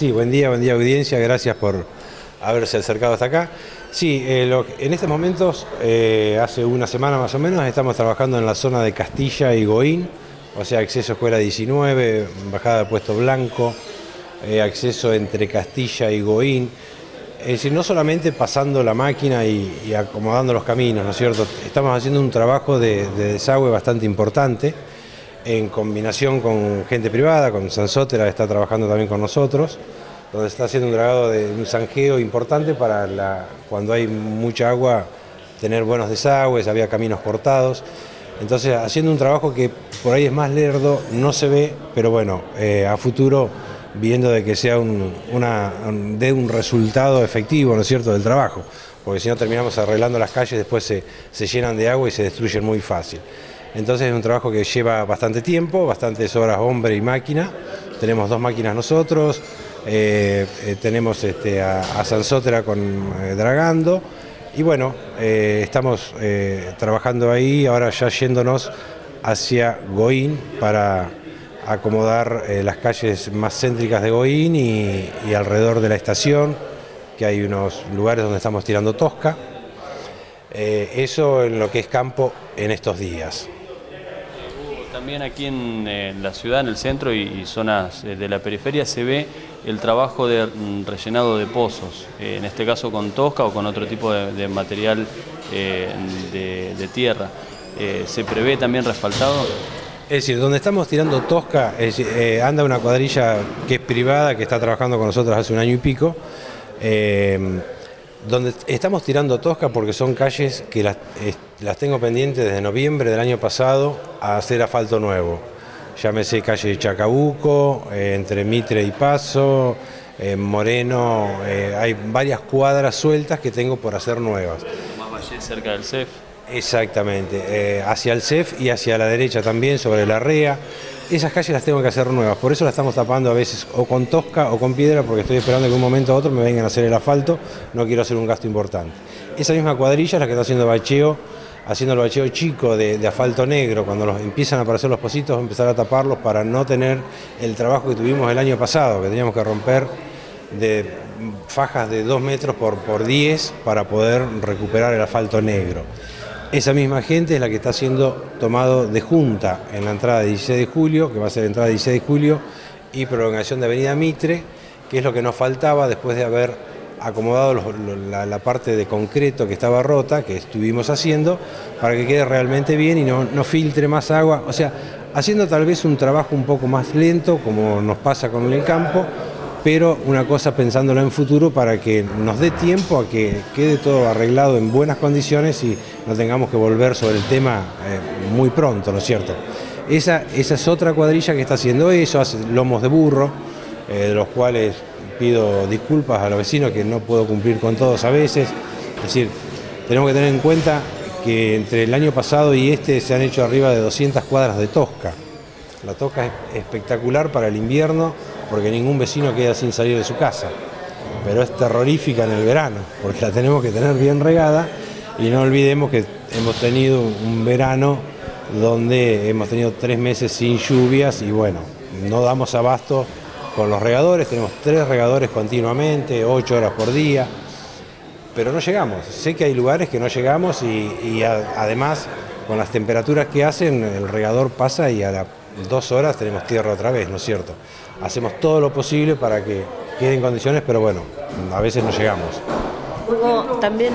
Sí, buen día, buen día audiencia, gracias por haberse acercado hasta acá. Sí, eh, en estos momentos, eh, hace una semana más o menos, estamos trabajando en la zona de Castilla y Goín, o sea, acceso Escuela 19, bajada de Puesto Blanco, eh, acceso entre Castilla y Goín. Es decir, no solamente pasando la máquina y, acomodando los caminos, ¿no es cierto? Estamos haciendo un trabajo de, desagüe bastante importante, en combinación con gente privada, con Sansótera está trabajando también con nosotros, donde está haciendo un dragado de un zanjeo importante para cuando hay mucha agua tener buenos desagües, había caminos cortados. Entonces, haciendo un trabajo que por ahí es más lerdo, no se ve, pero bueno, eh, a futuro viendo de que sea un, una, de un resultado efectivo, ¿no es cierto?, del trabajo, porque si no terminamos arreglando las calles, después se, se llenan de agua y se destruyen muy fácil. Entonces es un trabajo que lleva bastante tiempo, bastantes horas hombre y máquina. Tenemos dos máquinas nosotros, eh, eh, tenemos este, a, a Sansótera con eh, Dragando y bueno, estamos trabajando ahí, ahora ya yéndonos hacia Goín para acomodar las calles más céntricas de Goín y, alrededor de la estación, que hay unos lugares donde estamos tirando tosca. Eso en lo que es campo en estos días. También aquí en, la ciudad, en el centro y, zonas eh, de la periferia se ve el trabajo de mm, rellenado de pozos, en este caso con tosca o con otro tipo de, material de, tierra. ¿Se prevé también respaldado? Es decir, donde estamos tirando Tosca, eh, anda una cuadrilla que es privada, que está trabajando con nosotros hace un año y pico, eh, donde estamos tirando Tosca porque son calles que las, tengo pendientes desde noviembre del año pasado a hacer asfalto nuevo. Llámese calle Chacabuco, eh, entre Mitre y Paso, Moreno, hay varias cuadras sueltas que tengo por hacer nuevas. Más cerca del CEF. Exactamente, eh, hacia el CEF y hacia la derecha también, sobre la REA. Esas calles las tengo que hacer nuevas, por eso las estamos tapando a veces o con tosca o con piedra, porque estoy esperando que un momento a otro me vengan a hacer el asfalto, no quiero hacer un gasto importante. Esa misma cuadrilla la que está haciendo bacheo, haciendo el bacheo chico de, asfalto negro, cuando empiezan a aparecer los pocitos, empezar a taparlos para no tener el trabajo que tuvimos el año pasado, que teníamos que romper de fajas de 2 metros por, por 10 para poder recuperar el asfalto negro. Esa misma gente es la que está siendo tomado de junta en la entrada de 16 de julio, que va a ser entrada de 16 de julio, y prolongación de Avenida Mitre, que es lo que nos faltaba después de haber acomodado la, parte de concreto que estaba rota, que estuvimos haciendo, para que quede realmente bien y no, no filtre más agua. O sea, haciendo tal vez un trabajo un poco más lento, como nos pasa con el campo, pero una cosa pensándolo en futuro para que nos dé tiempo a que quede todo arreglado en buenas condiciones y no tengamos que volver sobre el tema eh, muy pronto, ¿no es cierto? Esa, es otra cuadrilla que está haciendo eso, hace lomos de burro, eh, de los cuales pido disculpas a los vecinos que no puedo cumplir con todos a veces. Es decir, tenemos que tener en cuenta que entre el año pasado y este se han hecho arriba de 200 cuadras de tosca. La tosca es espectacular para el invierno porque ningún vecino queda sin salir de su casa. Pero es terrorífica en el verano, porque la tenemos que tener bien regada y no olvidemos que hemos tenido un verano donde hemos tenido tres meses sin lluvias y bueno, no damos abasto con los regadores, tenemos tres regadores continuamente, ocho horas por día, pero no llegamos. Sé que hay lugares que no llegamos y, además con las temperaturas que hacen el regador pasa y a las dos horas tenemos tierra otra vez, ¿no es cierto? hacemos todo lo posible para que quede en condiciones, pero bueno, a veces no llegamos. también,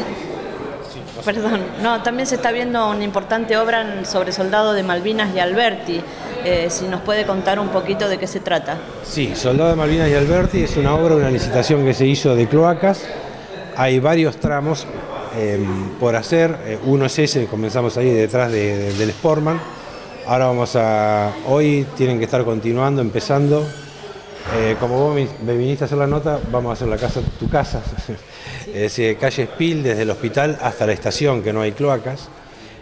perdón, no, también se está viendo una importante obra sobre Soldado de Malvinas y Alberti. Eh, si nos puede contar un poquito de qué se trata. Sí, Soldado de Malvinas y Alberti es una obra, una licitación que se hizo de cloacas. Hay varios tramos em, por hacer. Eh, uno es ese, comenzamos ahí detrás del Sportman. Ahora vamos a. Hoy tienen que estar continuando, empezando eh, como vos me viniste a hacer la nota, vamos a hacer la casa, tu casa. es decir, calle Espil desde el hospital hasta la estación, que no hay cloacas.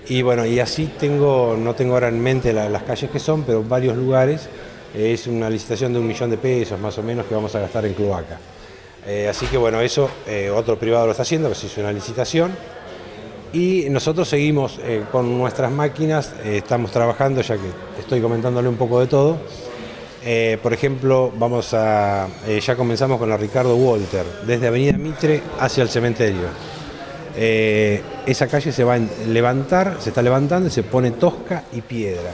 Y bueno, y así tengo, no tengo ahora en mente las calles que son, pero varios lugares. es una licitación de un millón de pesos más o menos que vamos a gastar en cloaca. Eh, así que bueno, eso eh, otro privado lo está haciendo, que se hizo una licitación. Y nosotros seguimos con nuestras máquinas, estamos trabajando, ya que estoy comentándole un poco de todo Eh, por ejemplo, vamos a, eh, ya comenzamos con la Ricardo Walter, desde Avenida Mitre hacia el cementerio. Eh, esa calle se va a levantar, se está levantando y se pone tosca y piedra.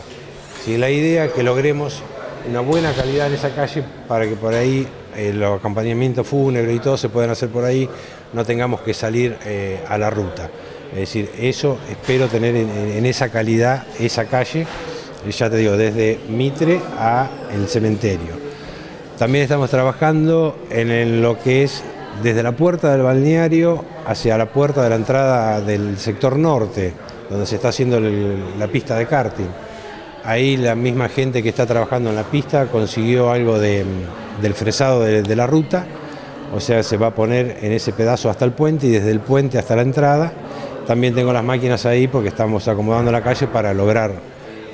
Si la idea es que logremos una buena calidad en esa calle para que por ahí los acompañamientos fúnebres y todo se puedan hacer por ahí, no tengamos que salir a la ruta. Es decir, eso espero tener en esa calidad, esa calle ya te digo, desde Mitre a el cementerio. También estamos trabajando en lo que es desde la puerta del balneario hacia la puerta de la entrada del sector norte, donde se está haciendo la pista de karting. Ahí la misma gente que está trabajando en la pista consiguió algo del fresado de la ruta, o sea, se va a poner en ese pedazo hasta el puente y desde el puente hasta la entrada. También tengo las máquinas ahí porque estamos acomodando la calle para lograr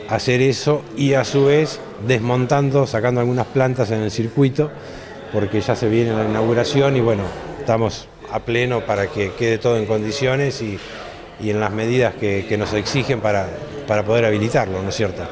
hacer eso y a su vez desmontando, sacando algunas plantas en el circuito, porque ya se viene la inauguración y bueno, estamos a pleno para que quede todo en condiciones y, en las medidas que, nos exigen para, poder habilitarlo, ¿no es cierto?